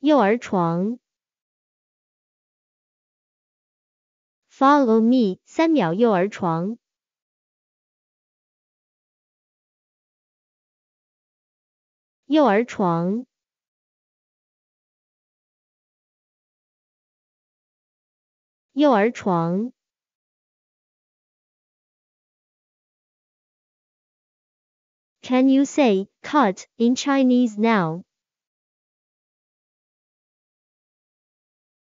幼儿床，Follow me，三秒幼儿床，幼儿床，幼儿床，Can you say cut in Chinese now?